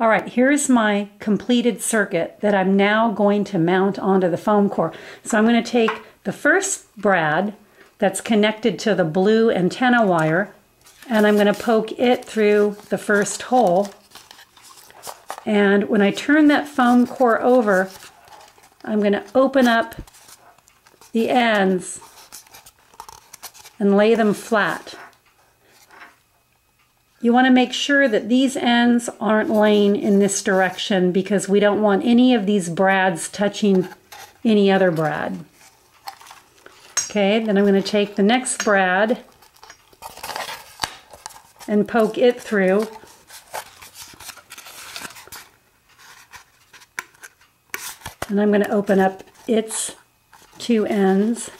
All right, here's my completed circuit that I'm now going to mount onto the foam core. So I'm going to take the first brad that's connected to the blue antenna wire and I'm going to poke it through the first hole. And when I turn that foam core over, I'm going to open up the ends and lay them flat. You want to make sure that these ends aren't laying in this direction because we don't want any of these brads touching any other brad. Okay, then I'm going to take the next brad and poke it through. And I'm going to open up its two ends.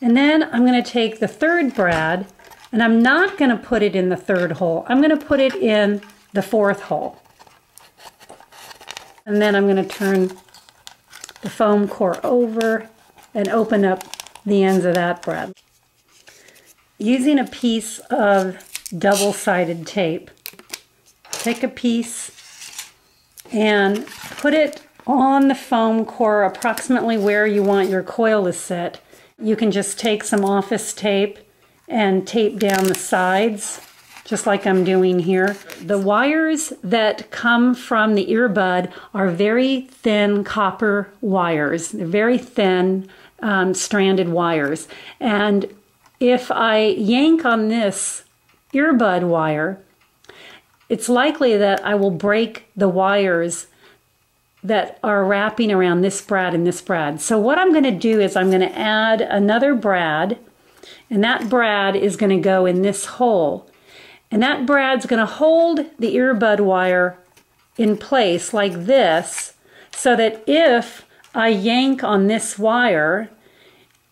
And then I'm going to take the third brad and I'm not going to put it in the third hole. I'm going to put it in the fourth hole. And then I'm going to turn the foam core over and open up the ends of that brad. Using a piece of double-sided tape, take a piece and put it on the foam core approximately where you want your coil to sit you can just take some office tape and tape down the sides, just like I'm doing here. The wires that come from the earbud are very thin copper wires. They're very thin um, stranded wires. And if I yank on this earbud wire, it's likely that I will break the wires that are wrapping around this brad and this brad. So what I'm going to do is I'm going to add another brad and that brad is going to go in this hole. And that brad's going to hold the earbud wire in place like this so that if I yank on this wire,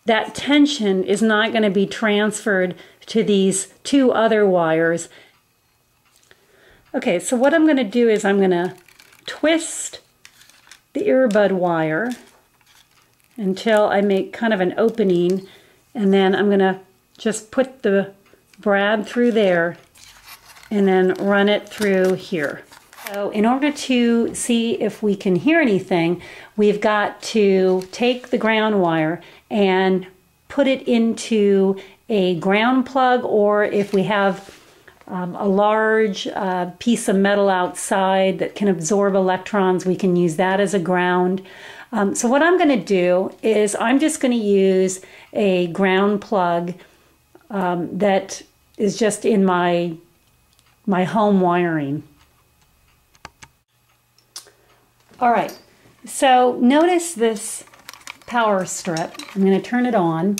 that tension is not going to be transferred to these two other wires. Okay, so what I'm going to do is I'm going to twist the earbud wire until I make kind of an opening and then I'm to just put the brad through there and then run it through here. So in order to see if we can hear anything, we've got to take the ground wire and put it into a ground plug or if we have um, a large uh, piece of metal outside that can absorb electrons. We can use that as a ground. Um, so what I'm going to do is I'm just going to use a ground plug um, that is just in my my home wiring. All right, so notice this power strip. I'm going to turn it on.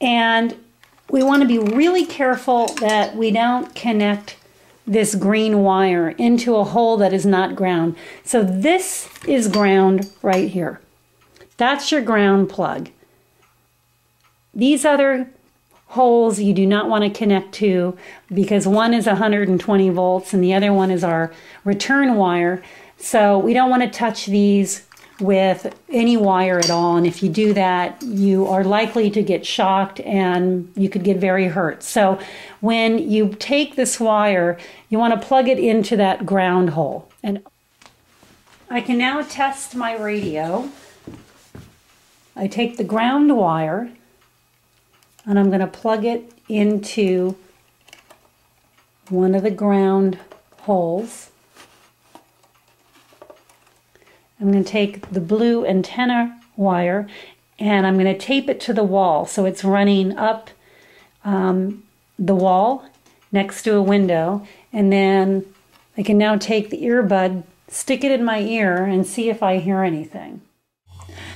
And we want to be really careful that we don't connect this green wire into a hole that is not ground. So this is ground right here. That's your ground plug. These other holes you do not want to connect to because one is 120 volts and the other one is our return wire. So we don't want to touch these with any wire at all. And if you do that, you are likely to get shocked and you could get very hurt. So when you take this wire, you want to plug it into that ground hole. And I can now test my radio. I take the ground wire and I'm going to plug it into one of the ground holes. I'm going to take the blue antenna wire and I'm going to tape it to the wall so it's running up um, the wall next to a window and then I can now take the earbud, stick it in my ear and see if I hear anything.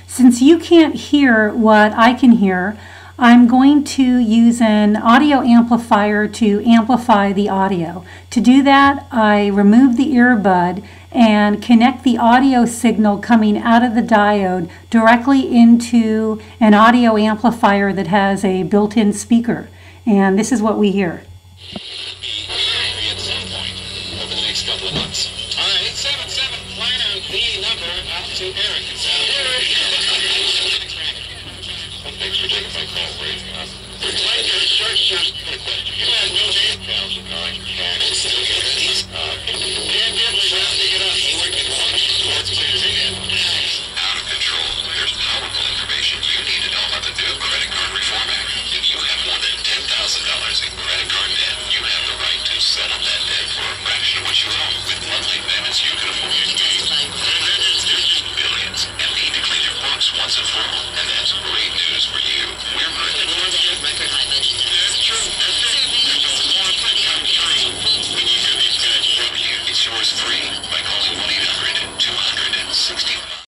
Since you can't hear what I can hear, I'm going to use an audio amplifier to amplify the audio. To do that, I remove the earbud and connect the audio signal coming out of the diode directly into an audio amplifier that has a built-in speaker. And this is what we hear. Plan out the number up to error. With monthly payments, you can afford